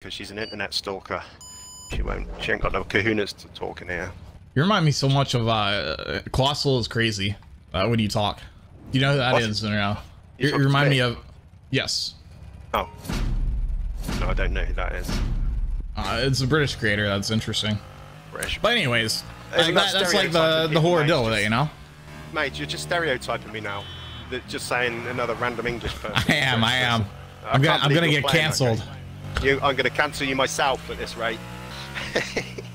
because she's an internet stalker. She won't. She ain't got no kahunas to talk in here. You remind me so much of uh, Colossal is crazy. Uh, when you talk, you know who that What? is. You know, You you, talking remind me? of. Yes, Oh. No, I don't know who that is. uh, it's a British creator. That's interesting. British. But anyways, like, that that, that's like the the horror deal with it, you know. Mate, you're just stereotyping me now. Just saying another random English person. I am. I am. I'm gonna I'm gonna get cancelled. game. You, I'm gonna cancel you myself at this rate.